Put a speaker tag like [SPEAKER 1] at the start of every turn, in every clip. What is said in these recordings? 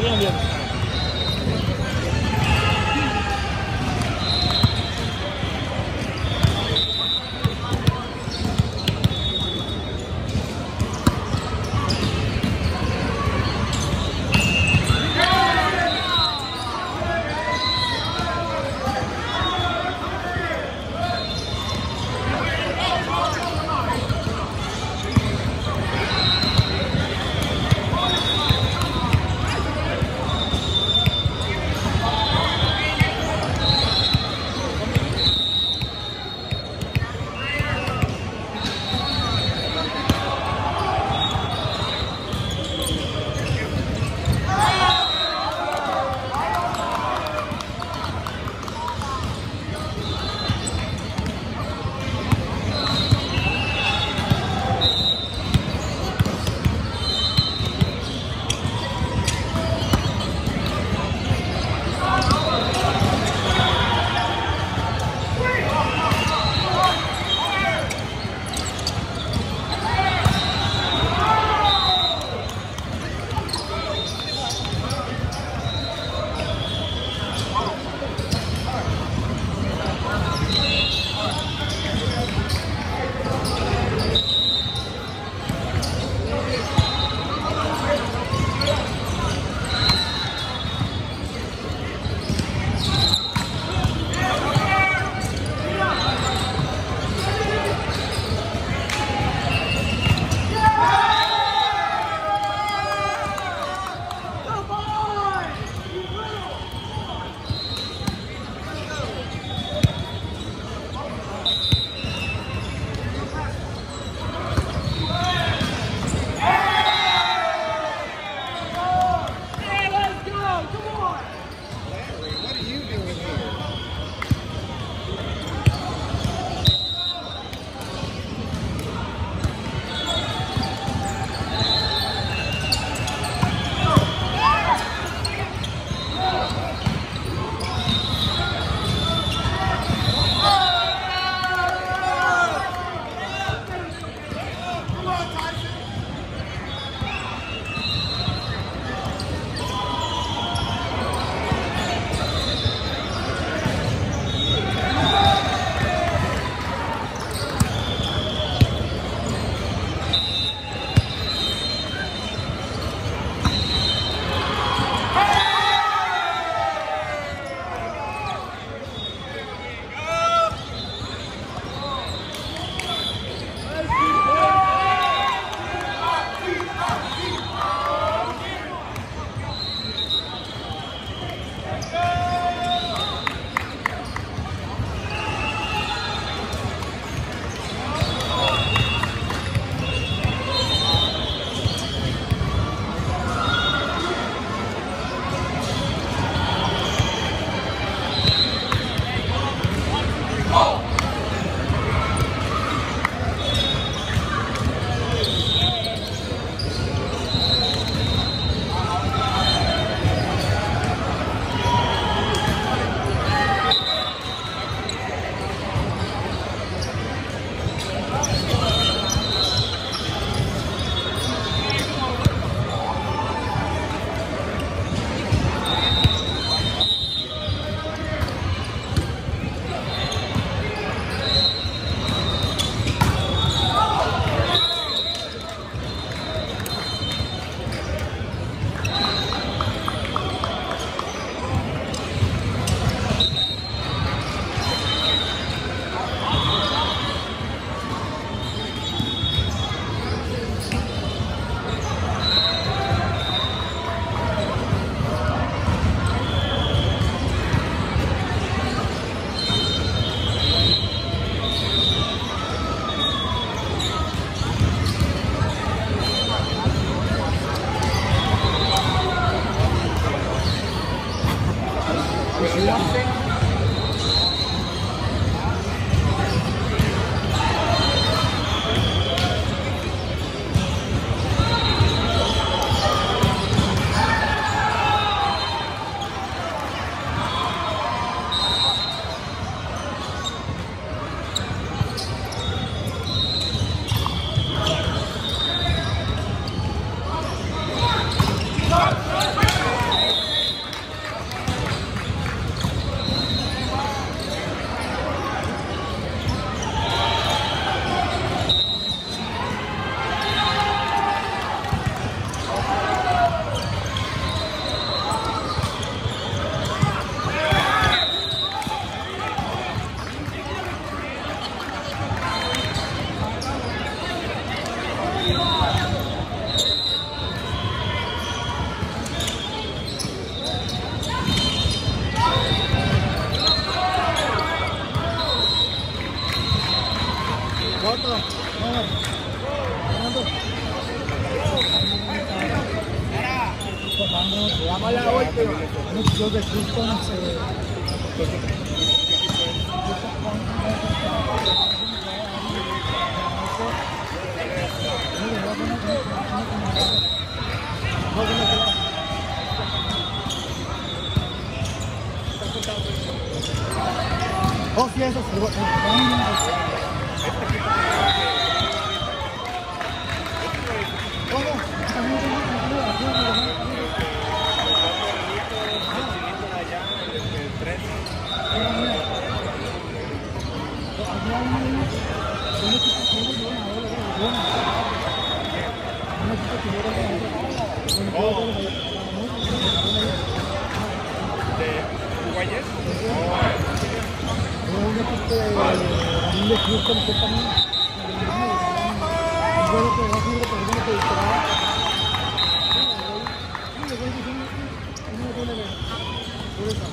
[SPEAKER 1] I'll be on すいません
[SPEAKER 2] Mala hoy, de Cristo
[SPEAKER 1] no Oh,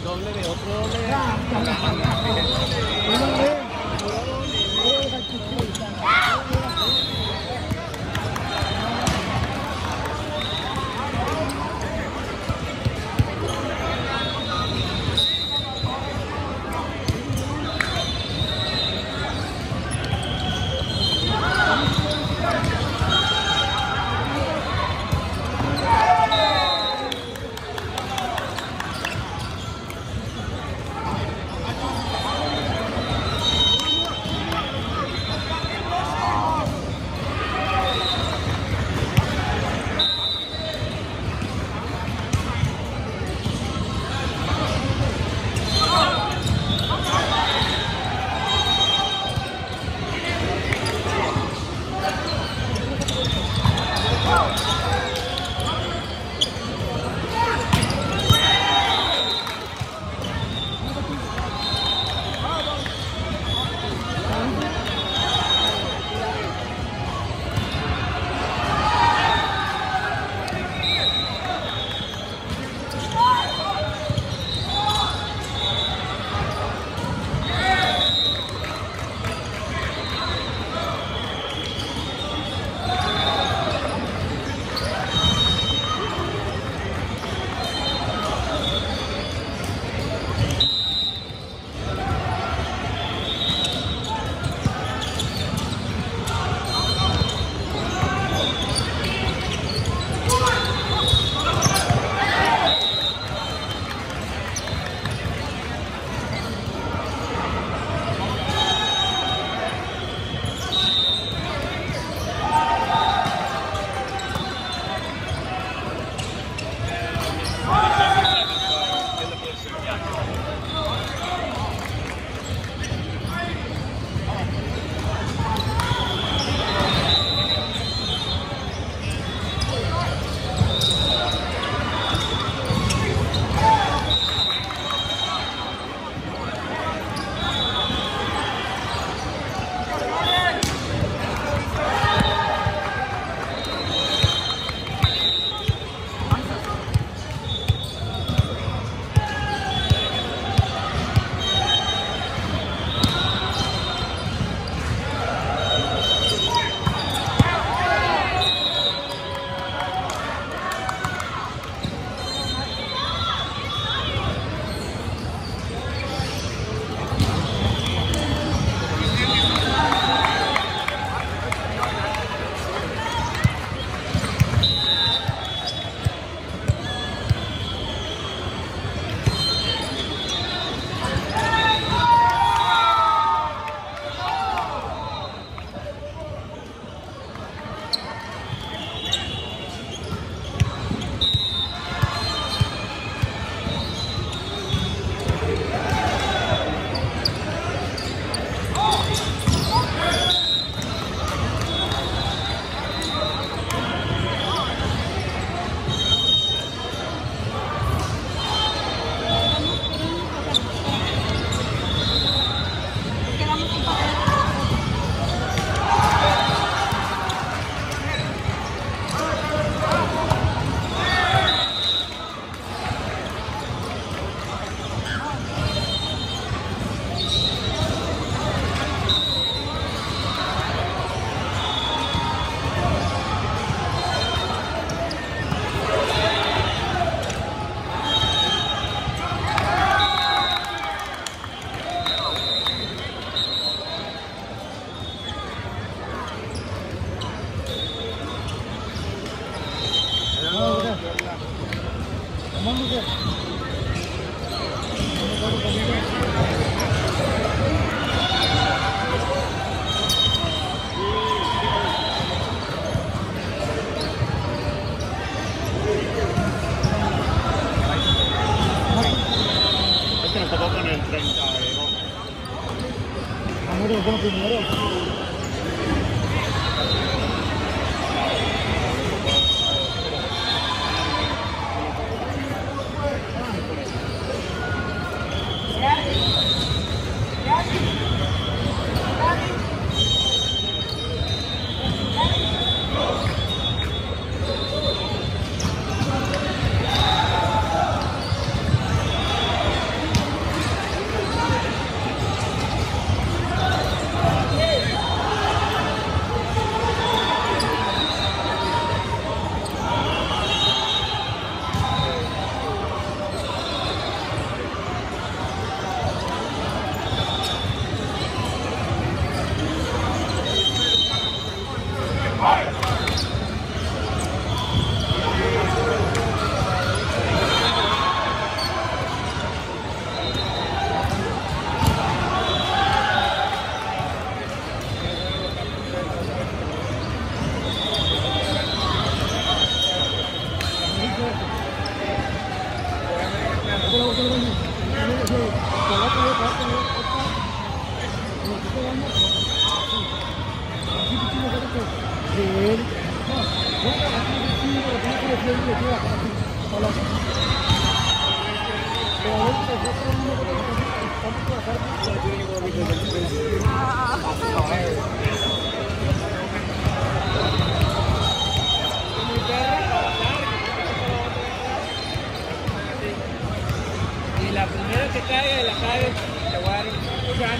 [SPEAKER 1] Doble
[SPEAKER 2] de otro doble.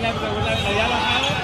[SPEAKER 2] يلعب ولا يلعب حاله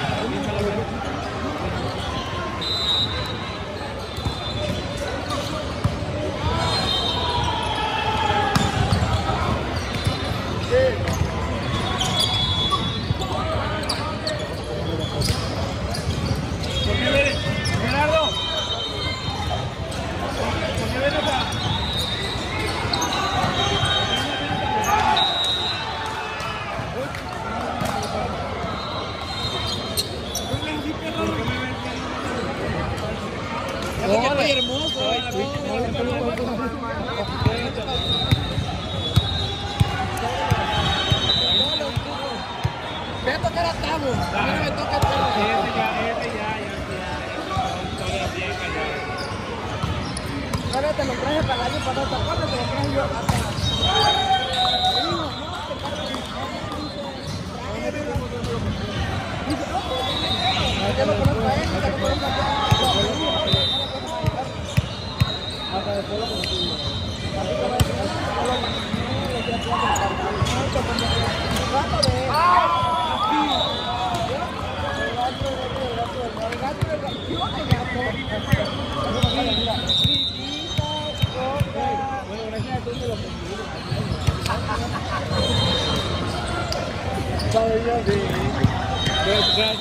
[SPEAKER 2] Desde que me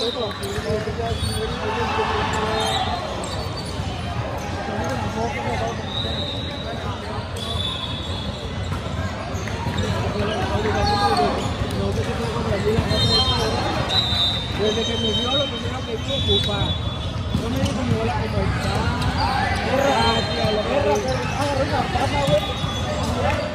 [SPEAKER 2] vio lo primero que preocupa, no me dijo ni hola cómo está, agarró una papa, güey.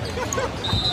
[SPEAKER 2] Ha ha ha!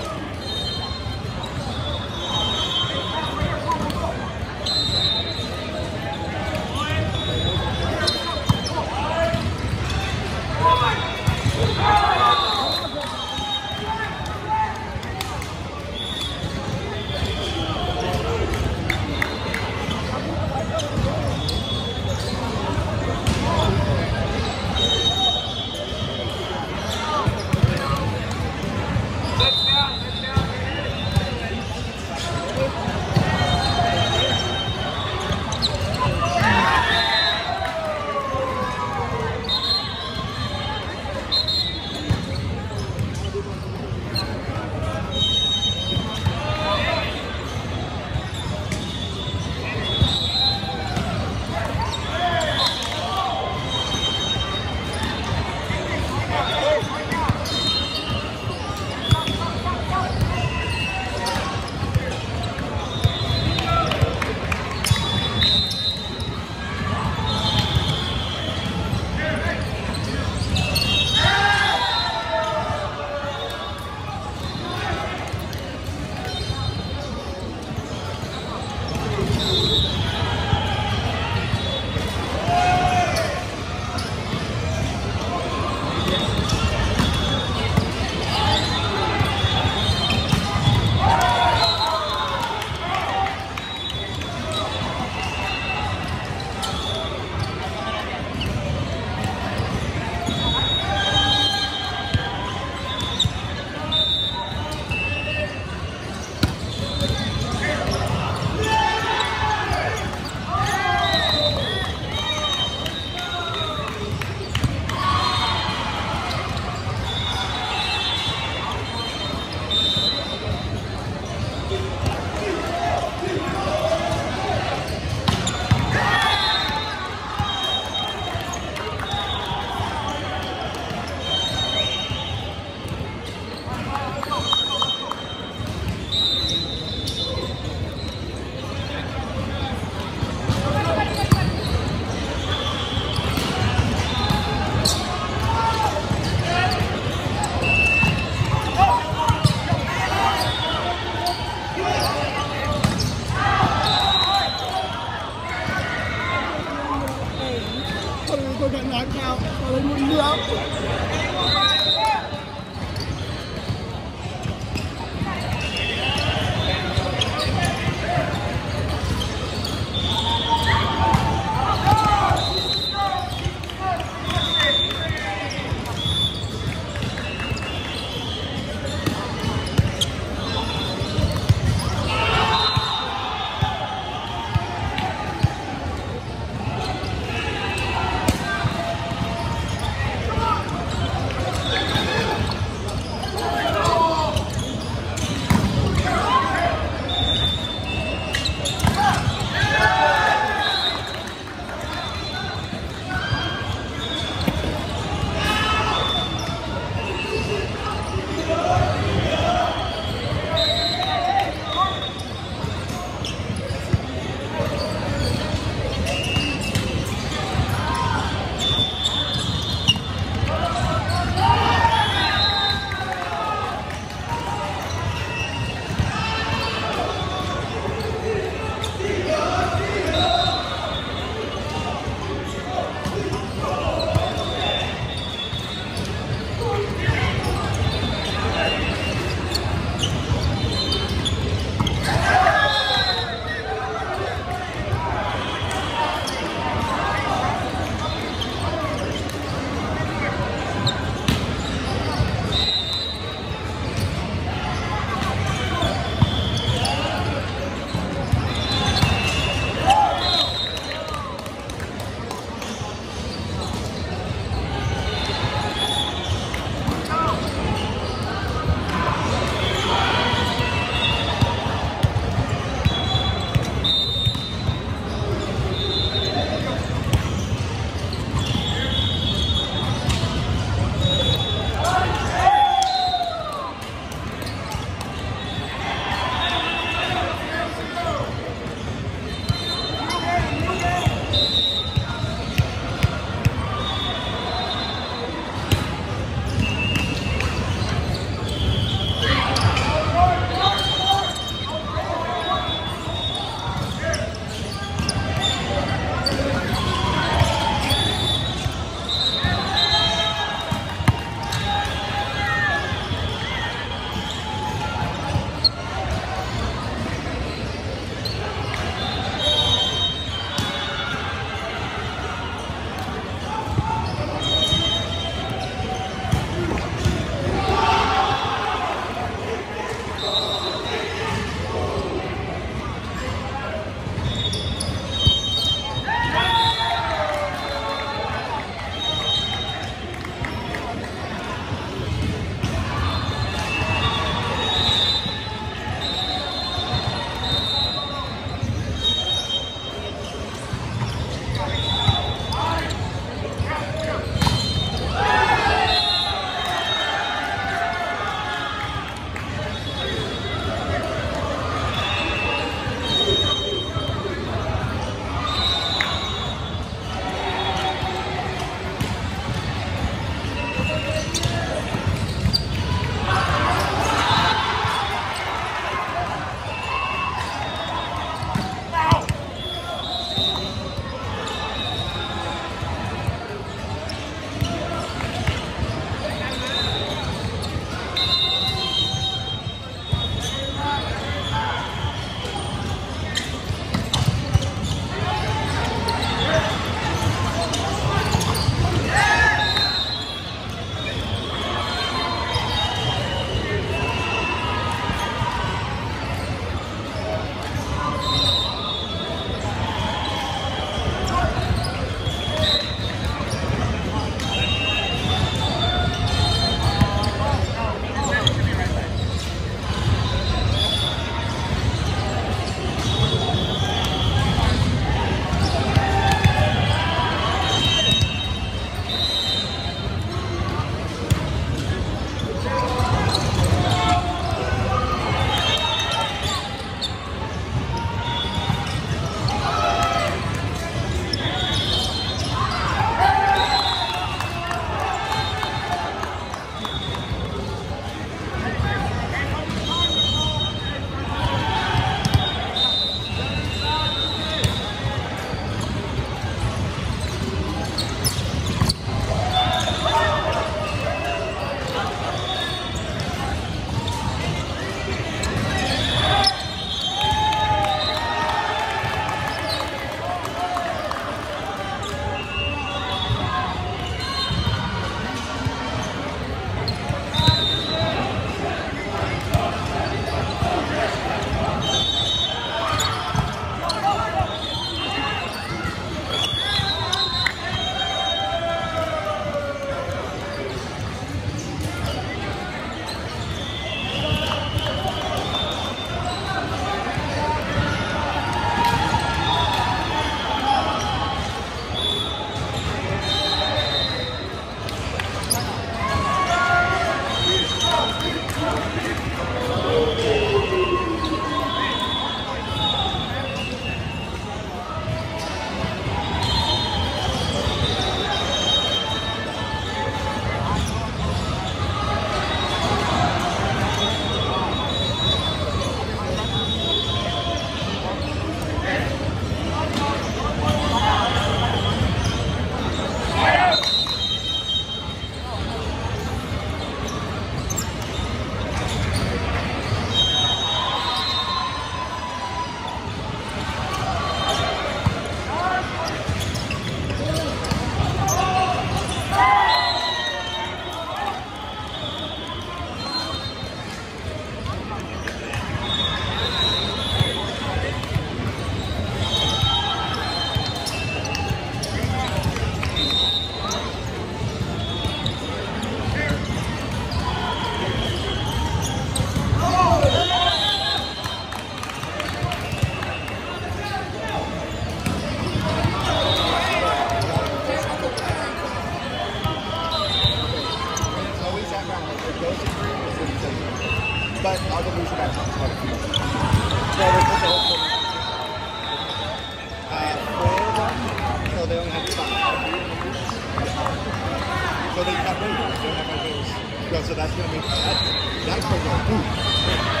[SPEAKER 1] so that's going to make that's, that's going to go,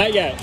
[SPEAKER 1] Not yet.